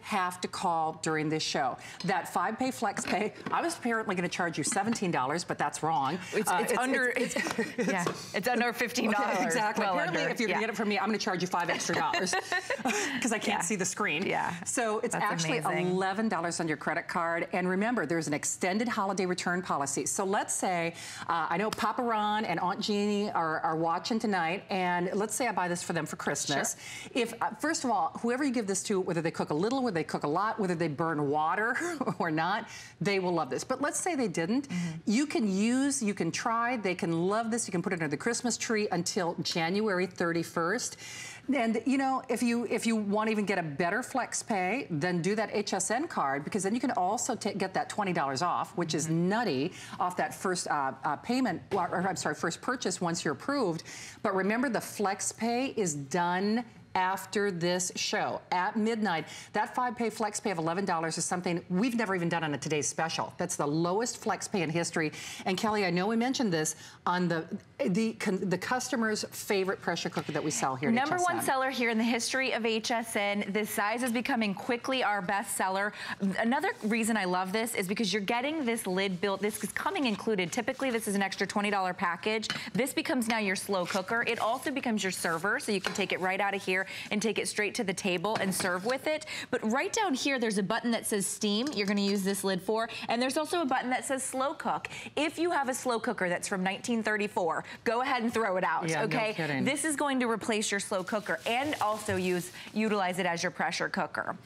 have to call during this show. That five pay flex pay, I was apparently going to charge you $17, but that's wrong. It's, uh, it's, it's under, it's, it's, yeah, it's under $15. Okay, exactly. Well apparently, under, if you're yeah. going to get it from me, I'm going to charge you five extra dollars because I can't yeah. see the screen. Yeah. So it's that's actually amazing. $11 on your credit card. And remember, there's an extended holiday return policy. So let's say, uh, I know Papa Ron and Aunt Jeannie are, are, watching tonight, and let's say I buy this for them for Christmas. Sure. If, uh, first of all, whoever you give this to, whether they cook a little, whether they cook a lot, whether they burn water or not, they will love this. But let's say they didn't. Mm -hmm. You can use, you can try, they can love this. You can put it under the Christmas tree until January 31st. And you know, if you if you want to even get a better flex pay, then do that HSN card because then you can also get that $20 off, which is mm-hmm. nutty off that first uh, uh, payment, or, or I'm sorry, first purchase once you're approved. But remember, the flex pay is done after this show at midnight. That five pay flex pay of $11 is something we've never even done on a today's special. That's the lowest flex pay in history. And Kelly, I know we mentioned this on the the the customer's favorite pressure cooker that we sell here Number one seller here in the history of HSN. This size is becoming quickly our best seller. Another reason I love this is because you're getting this lid built. This is coming included. Typically, this is an extra $20 package. This becomes now your slow cooker. It also becomes your server, so you can take it right out of here and take it straight to the table and serve with it. But right down here, there's a button that says steam. You're gonna use this lid for. And there's also a button that says slow cook. If you have a slow cooker that's from 1934, go ahead and throw it out, yeah, okay? No kidding. this is going to replace your slow cooker and also use utilize it as your pressure cooker.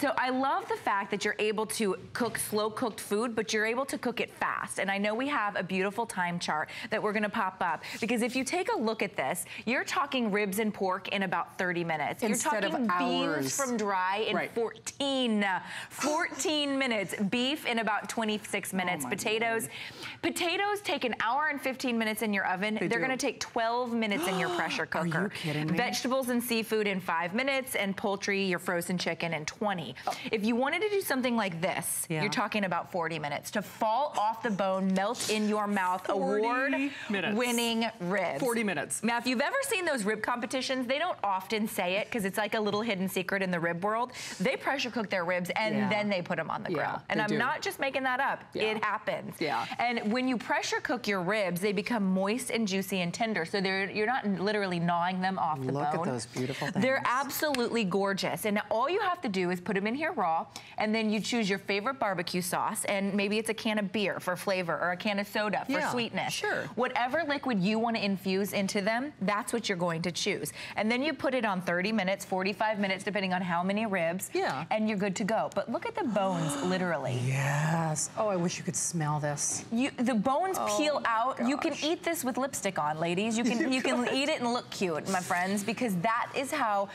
So I love the fact that you're able to cook slow cooked food, but you're able to cook it fast. And I know we have a beautiful time chart that we're gonna pop up because if you take a look at this, you're talking ribs and pork in about 30 minutes. Instead You're talking beans from dry in right. 14, 14 minutes. Beef in about 26 minutes. Oh Potatoes. Lord. Potatoes take an hour and 15 minutes in your oven. They are gonna take 12 minutes in your pressure cooker. Are you kidding me? Vegetables and seafood in five minutes and poultry, your frozen chicken in 20. Oh. If you wanted to do something like this, yeah. you're talking about 40 minutes. To fall off the bone, melt in your mouth, award-winning ribs. 40 minutes. Now, if you've ever seen those rib competitions, they don't often say it because it's like a little hidden secret in the rib world. They pressure cook their ribs and yeah. then they put them on the grill. Yeah, and I'm do. not just making that up. Yeah. It happens. Yeah. And when you pressure cook your ribs, they become moist and juicy and tender. So they're you're not literally gnawing them off the Look bone. Look at those beautiful things. They're absolutely gorgeous. And all you have to do is put them in here raw, and then you choose your favorite barbecue sauce, and maybe it's a can of beer for flavor or a can of soda for sweetness. Sure. Whatever liquid you want to infuse into them, that's what you're going to choose. And then you put it on 30 minutes, 45 minutes, depending on how many ribs. Yeah. And you're good to go. But look at the bones, literally. Yes. Oh, I wish you could smell this. You, the bones oh peel out. Gosh. You can eat this with lipstick on, ladies. You can you, you can eat it and look cute, my friends, because that is how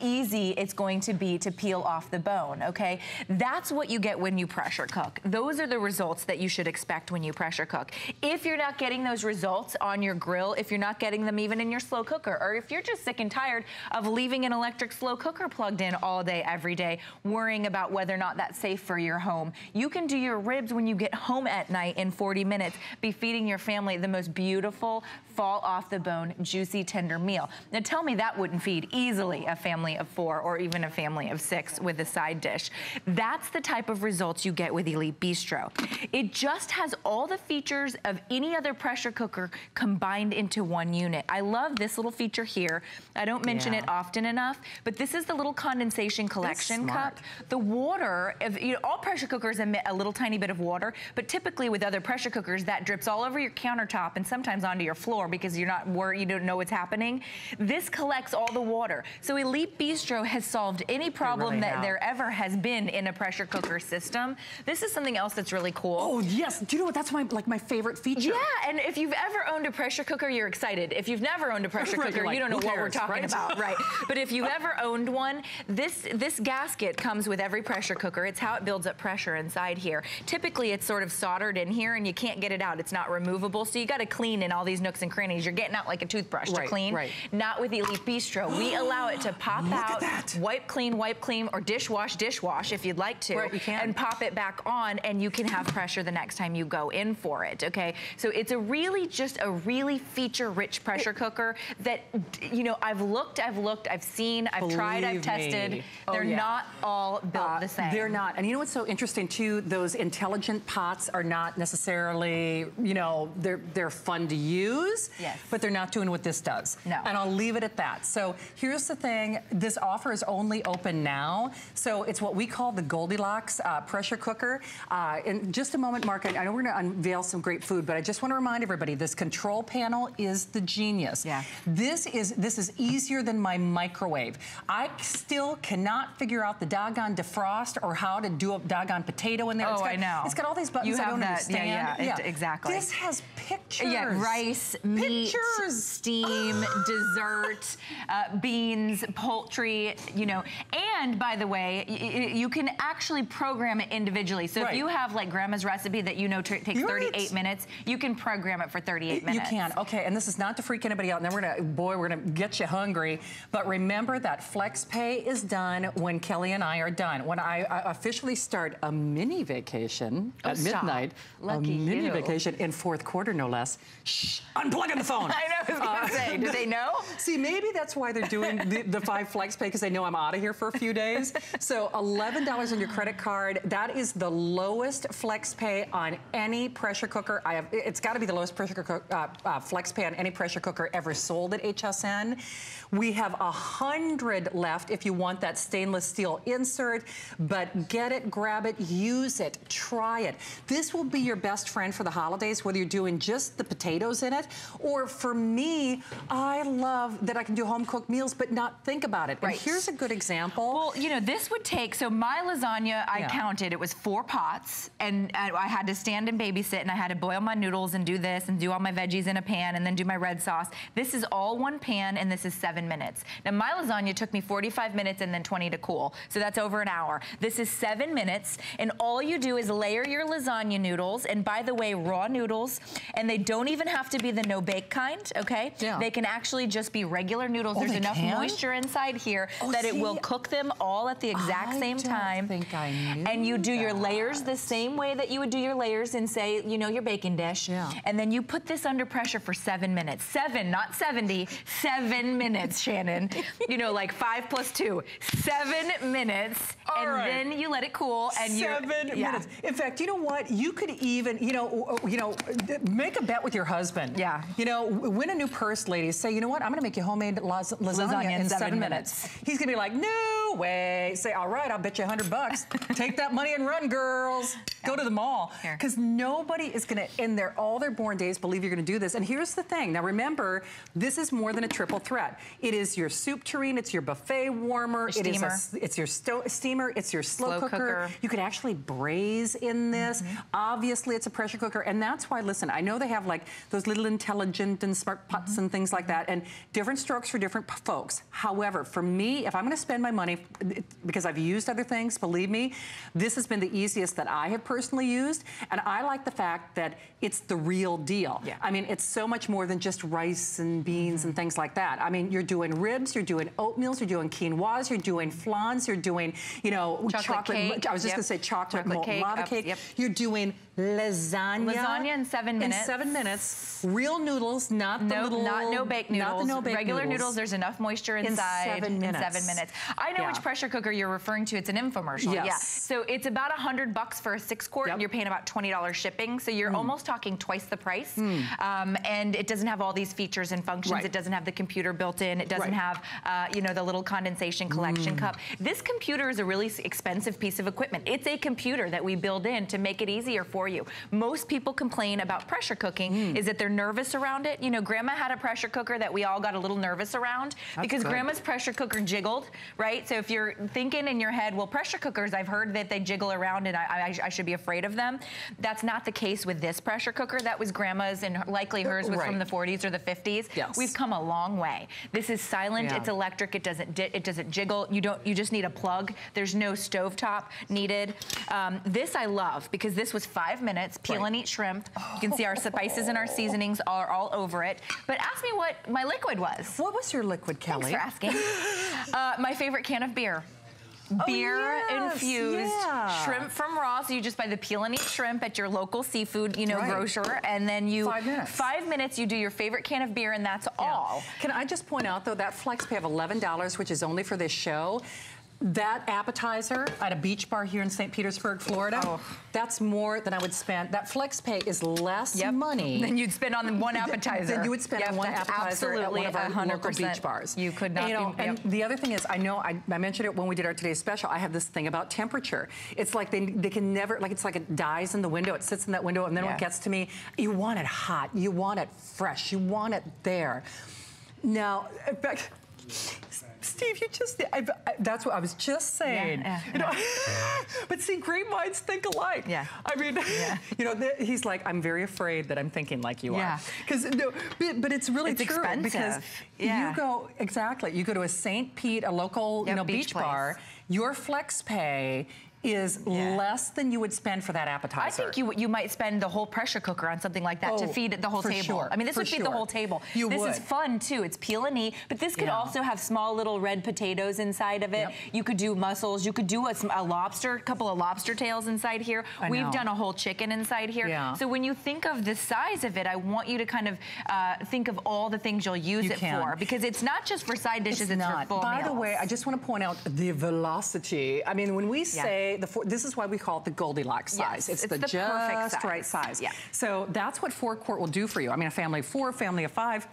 easy it's going to be to peel off the bone, okay? That's what you get when you pressure cook. Those are the results that you should expect when you pressure cook. If you're not getting those results on your grill, if you're not getting them even in your slow cooker, or if you're just sick and tired of leaving an electric slow cooker plugged in all day, every day, worrying about whether or not that's safe for your home, you can do your ribs when you get home at night in 40 minutes, be feeding your family the most beautiful, fall off the bone, juicy, tender meal. Now tell me that wouldn't feed easily a family of four or even a family of six with a side dish. That's the type of results you get with Elite Bistro. It just has all the features of any other pressure cooker combined into one unit. I love this little feature here. I don't mention yeah. it often enough, but this is the little condensation collection cup. The water, if, you know, all pressure cookers emit a little tiny bit of water, but typically with other pressure cookers, that drips all over your countertop and sometimes onto your floor because you're not worried, you don't know what's happening. This collects all the water. So Elite Bistro has solved any problem really that have. there ever has been in a pressure cooker system. This is something else that's really cool. Oh yes, do you know what, that's my like my favorite feature. Yeah, and if you've ever owned a pressure cooker, you're excited. If you've never owned a pressure right, cooker, like, you don't know what we're talking right? about, right? But if you've ever owned one, this, this gasket comes with every pressure cooker. It's how it builds up pressure inside here. Typically, it's sort of soldered in here and you can't get it out. It's not removable, so you gotta clean in all these nooks and crannies. You're getting out like a toothbrush right, to clean. Right. Not with Elite Bistro. We allow it to pop Look out, wipe clean, wipe clean, or dishwash, dishwash if you'd like to. Right, you can. And pop it back on and you can have pressure the next time you go in for it, okay? So it's a really, just a really feature-rich pressure cooker that, you know, I've looked, I've looked, I've seen, I've tried, I've tested. me. Oh, They're yeah. not all built Uh, the same. They're not. And you know what's so interesting too? Those intelligent pots are not necessarily, you know, they're they're fun to use. Yes. But they're not doing what this does. No. And I'll leave it at that. So here's the thing. This offer is only open now. So it's what we call the Goldilocks uh, pressure cooker. Uh, in just a moment, Mark, I know we're going to unveil some great food, but I just want to remind everybody this control panel is the genius. Yeah. This is this is easier than my microwave. I still cannot figure out the doggone defrost or how to do a doggone potato in there. Oh, It's got, I know. It's got all these buttons You I have don't that- yeah, understand. yeah, it- exactly. This has pictures. Yeah, rice, meat, Pictures. steam, dessert, uh, beans, poultry, you know. And by the way, you can actually program it individually. So Right. if you have like grandma's recipe that you know takes You're 38 right. minutes, you can program it for 38 You minutes. You can. Okay, and this is not to freak anybody out. And then we're gonna, boy, we're gonna get you hungry. But remember that flex pay is done when Kelly and I are done. When I, I officially start a mini vacation Oh, at stop. midnight, Lucky a mini you. vacation in fourth quarter, no less. Shh, unplugging the phone. I know, I was gonna Uh, say, do they know? See, maybe that's why they're doing the, the five flex pay because they know I'm out of here for a few days. So $11 on your credit card. That is the lowest flex pay on any pressure cooker. I have. It's got to be the lowest pressure cooker uh, uh, flex pay on any pressure cooker ever sold at HSN. We have a hundred left if you want that stainless steel insert, but get it, grab it, use it, try it. This will be your best friend for the holidays, whether you're doing just the potatoes in it, or for me, I love that I can do home cooked meals, but not think about it. Right. And here's a good example. Well, you know, this would take, so my lasagna, I Yeah. counted, it was four pots, and I I had to stand and babysit, and I had to boil my noodles and do this, and do all my veggies in a pan, and then do my red sauce. This is all one pan, and this is seven minutes. Now, my lasagna took me 45 minutes and then 20 to cool, so that's over an hour. This is seven minutes, and all you do is layer your lasagna noodles, and by the way, raw noodles, and they don't even have to be the no-bake kind, okay? Yeah. They can actually just be regular noodles. Oh, There's enough can? moisture inside here Oh, that it will cook them all at the exact I same time. think I knew and you do your layers the same way that you would do your layers in, say, you know, your baking dish. Yeah. And then you put this under pressure for seven minutes. Seven, not 70, seven minutes, Shannon. You know, like five plus two. Seven minutes. All and right. then you let it cool and you Seven yeah. minutes. In fact, you know what? You could even, you know, you know, make a bet with your husband. Yeah. You know, win a new purse, ladies. Say, you know what? I'm going to make you homemade las- lasagna, in, seven, minutes. He's going to be like, no way. Say, all right, I'll bet you a hundred bucks. Take that money and run, girls. Go to the mall. Because nobody is going to, in their all their born days, believe you're going to do this. And here's the thing. Now, remember, this is more than a triple threat. It is your soup tureen. It's your buffet warmer. Your it is a it's your steamer. It's your slow, Slow cooker. cooker. You could actually braise in this. Mm-hmm. Obviously, it's a pressure cooker, and that's why. Listen, I know they have like those little intelligent and smart pots Mm-hmm. and things like that, and different strokes for different folks. However, for me, if I'm going to spend my money, because I've used other things, believe me, this has been the easiest that I have personally used, and I like the fact that it's the real deal. Yeah. I mean, it's so much more than just rice and beans and things like that. I mean, you're doing ribs, you're doing oatmeals, you're doing quinoas, you're doing flans, you're doing, you know, Chocolate cake, I was just yep. going to say chocolate, Chocolate cake, lava up- cake. yep. You're doing lasagna. Lasagna in seven minutes. In seven minutes. Real noodles, not the No, little. not no baked noodles. Not the no baked noodles. Regular noodles. noodles. There's enough moisture inside In seven in minutes. seven minutes. I know Yeah. which pressure cooker you're referring to. It's an infomercial. Yes. Yeah. So it's about a hundred bucks for a six quart, Yep. and you're paying about twenty dollars shipping. So you're almost talking twice the price. Um, and it doesn't have all these features and functions. Right. It doesn't have the computer built in. It doesn't Right. have, uh, you know, the little condensation collection cup. This computer is a really expensive piece of equipment. It's a computer that we build in to make it easier for you. Most people complain about pressure cooking is that they're nervous around it. You know, grandma had a pressure cooker that we all got a little nervous around because good. grandma's pressure cooker jiggled, right? So if you're thinking in your head, well, pressure cookers, I've heard that they jiggle around and I, I, I should be afraid of them. That's not the case with this pressure cooker. That was grandma's and likely hers was from the 40s or the 50s. Yes. We've come a long way. This is silent. Yeah. It's electric. It doesn't di- it doesn't jiggle. You don't. You just need a plug. There's no stovetop needed. Um, this I love because this was five minutes. Peel Right. and eat shrimp. You can see our spices and our seasonings are all over it. But ask me what my liquid was. What was your liquid, Kelly? Thanks for asking. uh, my favorite can of beer. Beer Oh, yes, infused yeah. shrimp from Ross. You just buy the peel and eat shrimp at your local seafood, you know, Right. grocer, and then you Five minutes. Five minutes. You do your favorite can of beer, and that's all. Can I just point out though that flex pay of $11, which is only for this show, that appetizer at a beach bar here in St. Petersburg, Florida, Oh. that's more than I would spend. That flex pay is less Yep. money than you'd spend on one appetizer. Than you would spend Yep, on one appetizer at one of our local 100%. beach bars. You could not And, you know, be- and the other thing is, I know I, I mentioned it when we did our today's special. I have this thing about temperature. It's like they they can never like it's like it dies in the window. It sits in that window, and then when it gets to me, you want it hot. You want it fresh. You want it there. Now, in fact, Steve, you just, I, I, that's what I was just saying. yeah, you know, but see, great minds think alike. Yeah. I mean, you know, he's like, I'm very afraid that I'm thinking like you Yeah. are. Because, no, but, but it's really It's true. expensive. Because Yeah. you go, exactly, you go to a St. Pete, a local, you know, beach beach, bar, your flex pay is Yeah. less than you would spend for that appetizer. I think you you might spend the whole pressure cooker on something like that to Oh, feed the whole for table. sure, I mean, this for would feed the whole table. You this would. is fun too. It's peel and eat, but this could Yeah. also have small little red potatoes inside of it. Yep. You could do mussels. You could do a, a lobster, a couple of lobster tails inside here. I We've know. done a whole chicken inside here. Yeah. So when you think of the size of it, I want you to kind of uh, think of all the things you'll use You it can. for because it's not just for side dishes. It's, not. for full By the way, I just want to point out the velocity. I mean, when we say the four, this is why we call it the Goldilocks size. It's, it's the, the perfect just right size. size. Yeah. So that's what four quart will do for you. I mean, a family of four, family of five.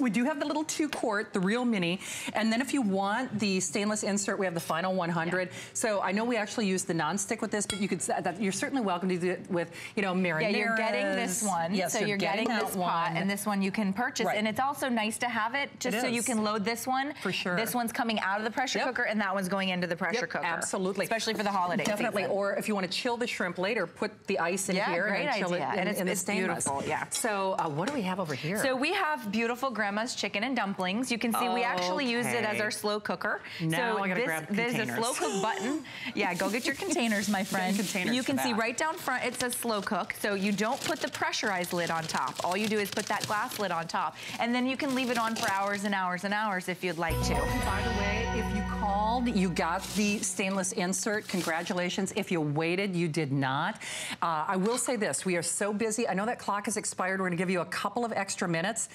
We do have the little two quart, the real mini. And then if you want the stainless insert, we have the final 100. So I know we actually use the nonstick with this, but you could, that, you're certainly welcome to do it with, you know, marinara. Yeah, you're getting this one. Yes, so you're, you're, getting, that this pot, and this one you can purchase. Right. And it's also nice to have it just It so you can load this one. For sure. This one's coming out of the pressure Yep. cooker, and that one's going into the pressure Yep, cooker. Absolutely. Especially for the holiday Definitely. season. Or if you want to chill the shrimp later, put the ice in Yeah, here and chill idea. it in, And it's- in the it's stainless. beautiful, yeah. So uh, what do we have over here? So we have beautiful grandma's chicken and dumplings. You can see we actually use it as our slow cooker. Now so I gotta this, grab there's a slow cook button. Yeah, go get your containers, my friend. containers you can see that. right down front it says slow cook. So you don't put the pressurized lid on top. All you do is put that glass lid on top. And then you can leave it on for hours and hours and hours if you'd like to. By the way, if you called, you got the stainless insert. Congratulations. If you waited, you did not. Uh, I will say this: we are so busy. I know that clock has expired. We're going to give you a couple of extra minutes,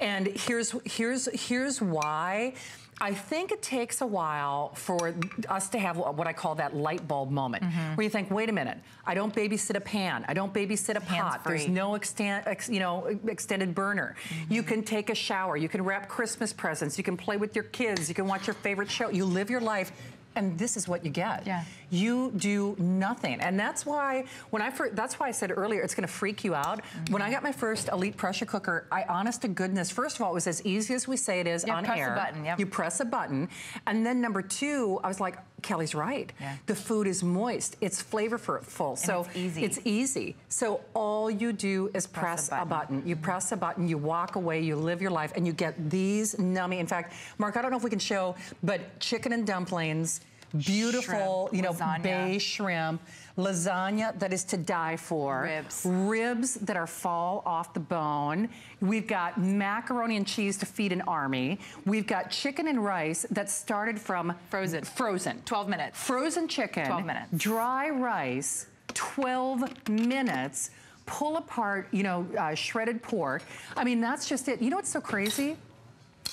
and here's here's here's why. I think it takes a while for us to have what I call that light bulb moment, mm-hmm. where you think, wait a minute, I don't babysit a pan, I don't babysit a pot. There's no extent, ex, you know, extended burner. Mm-hmm. You can take a shower. You can wrap Christmas presents. You can play with your kids. You can watch your favorite show. You live your life. And this is what you get. Yeah. You do nothing. And that's why when I first, that's why I said earlier it's gonna freak you out. When I got my first Elite pressure cooker, I honest to goodness, first of all, it was as easy as we say it is Yeah, on press a air. button, yep. You press a button. And then number two, I was like, Kelly's right. Yeah. The food is moist. It's flavorful. So it's easy. It's easy. So all you do is press, Press a a button. You press a button, you walk away, you live your life, and you get these nummy. In fact, Mark, I don't know if we can show, but chicken and dumplings, beautiful, Shrimp, you know, lasagna. bay shrimp, lasagna that is to die for. Ribs. Ribs that are fall off the bone. We've got macaroni and cheese to feed an army. We've got chicken and rice that started from Frozen. Frozen. 12 minutes. Frozen chicken. 12 minutes. Dry rice, 12 minutes. Pull apart, you know, uh, shredded pork. I mean, that's just it. You know what's so crazy?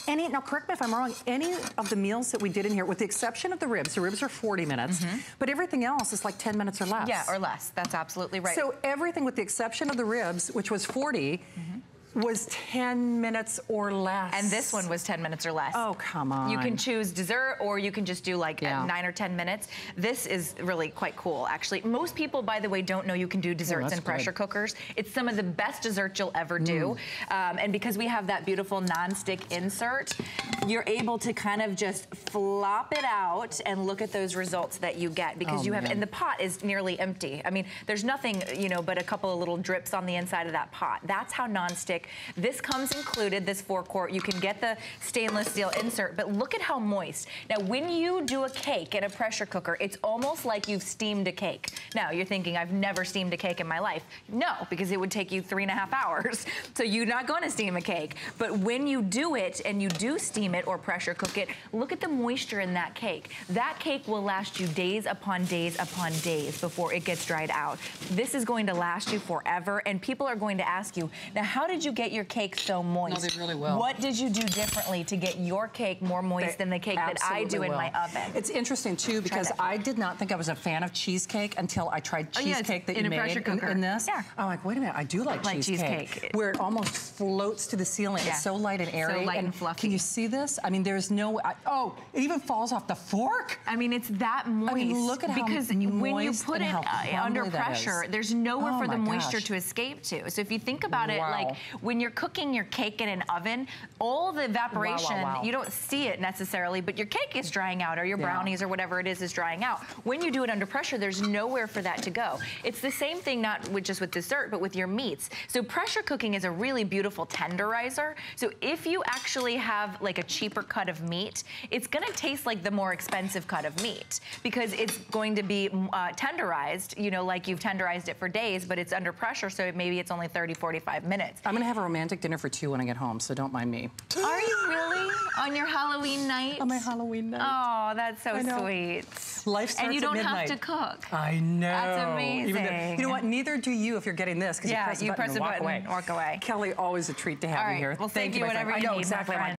Any, now correct me if I'm wrong, any of the meals that we did in here, with the exception of the ribs, the ribs are 40 minutes, mm-hmm. but everything else is like 10 minutes or less. Yeah, or less. That's absolutely right. So everything with the exception of the ribs, which was 40, mm-hmm. Was 10 minutes or less. and this one was 10 minutes or less. Oh, come on. You can choose dessert or you can just do like Yeah. nine or 10 minutes. This is really quite cool, actually. Most people, by the way, don't know you can do desserts that's in pressure good. cookers. It's some of the best desserts you'll ever do. Um, and because we have that beautiful non-stick insert, you're able to kind of just flop it out and look at those results that you get because Oh, you have, man. and the pot is nearly empty. I mean, there's nothing, you know, but a couple of little drips on the inside of that pot. That's how non-stick This comes included, this four quart. You can get the stainless steel insert, but look at how moist. Now, when you do a cake in a pressure cooker, it's almost like you've steamed a cake. Now, you're thinking, I've never steamed a cake in my life. No, because it would take you three and a half hours. So you're not gonna steam a cake. But when you do it and you do steam it or pressure cook it, look at the moisture in that cake. That cake will last you days upon days upon days before it gets dried out. This is going to last you forever and people are going to ask you, now how did you get your cake so moist? No, they really will. What did you do differently to get your cake more moist They than the cake that I do absolutely in my oven? It's interesting too because. I did not think I was a fan of cheesecake until I tried Oh, yeah, cheesecake that in you a made pressure in- cooker. In, this. Yeah. I'm like, wait a minute, I do like, Like cheesecake, cheesecake. where it almost floats to the ceiling. Yeah. It's so light and airy. So light and fluffy. Can you see this? I mean, there's no. I, oh, it even falls off the fork. I mean, it's that moist. I mean, look at how because when you put it uh, under pressure, there's nowhere Oh for the moisture gosh. to escape to. So if you think about it, like when you're cooking your cake in an oven, all the evaporation wow. you don't see it necessarily, but your cake is drying out, or your Yeah. brownies, or whatever it is, is drying out. When you do it under pressure, there's nowhere for that to go. It's the same thing, not with just with dessert, but with your meats. So pressure cooking is a really beautiful tenderizer. So if you actually have like a cheaper cut of meat, it's gonna taste like the more expensive cut of meat because it's going to be mm, uh, tenderized, you know, like you've tenderized it for days, but it's under pressure, so maybe it's only 30, 45 minutes. I'm gonna have a romantic dinner for two when I get home, so don't mind me. Are you really on your Halloween night? On my Halloween night. Oh, that's so sweet. Life starts and you don't have to cook. I know. That's Even though- amazing. you know what? Neither do you if you're getting this because Yeah, you press, you a button press a walk button, away. walk away. Walk away. Kelly, always a treat to have All you here. we'll Thank save you friend. whatever I you know need, exactly. Friend.